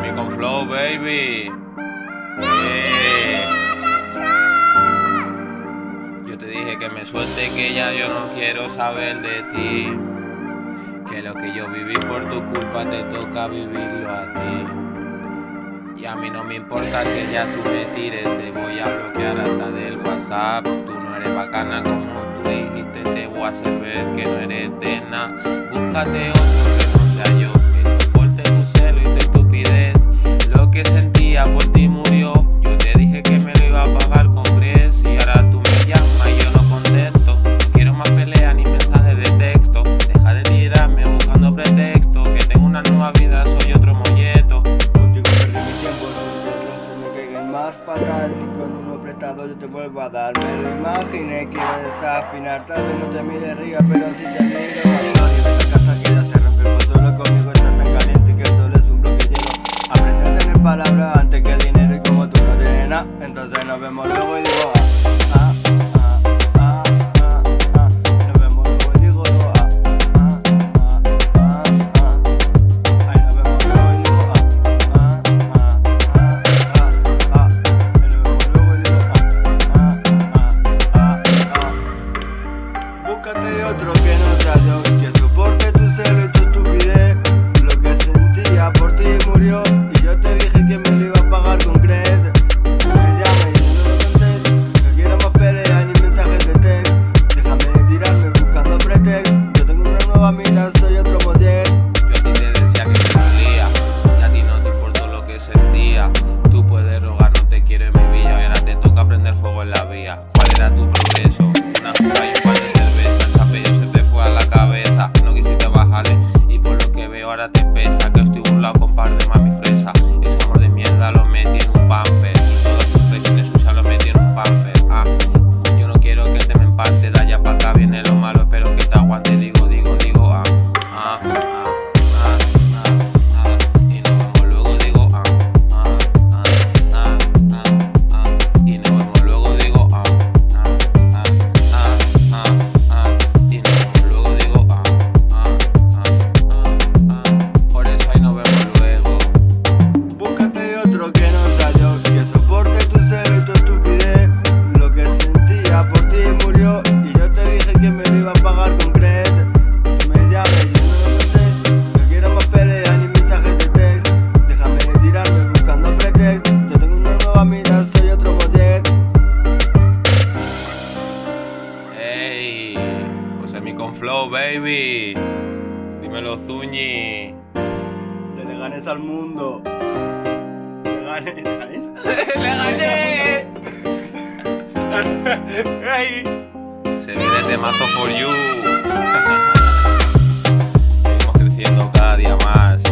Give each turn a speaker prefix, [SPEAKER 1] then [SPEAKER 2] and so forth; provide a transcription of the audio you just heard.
[SPEAKER 1] mi con flow, baby. Yo te dije que me suelte que ya yo no quiero saber de ti. Que lo que yo viví por tu culpa te toca vivirlo a ti. Y a mí no me importa que ya tú me tires, te voy a bloquear hasta del WhatsApp. Tú no eres bacana como tú dijiste, te voy a hacer ver que no eres de nada. Búscate otro yo te
[SPEAKER 2] vuelvo a dar. Me lo imaginé a desafinar. Tal vez no te mire arriba, pero si te miro. De esta casa que ya se rompe el solo conmigo estás tan caliente que solo es un bloque lleno Aprende tener palabras antes que dinero Y como tú no tienes nada, entonces nos vemos luego y digo ah,
[SPEAKER 1] prender fuego en la vía. ¿Cuál era tu progreso? Una juca y un par de cerveza. El chapello se te fue a la cabeza. No quisiste bajarle y por lo que veo ahora te pesa. Que estoy burlado con par de mami fresa. Ese amor de mierda lo metí en Ey, José mi con flow baby, dímelo Zuñi.
[SPEAKER 2] De Leganés al mundo Leganés, Leganés
[SPEAKER 1] ¡Le gané!
[SPEAKER 2] Ey.
[SPEAKER 1] Se viene temazo for you. Seguimos creciendo cada día más.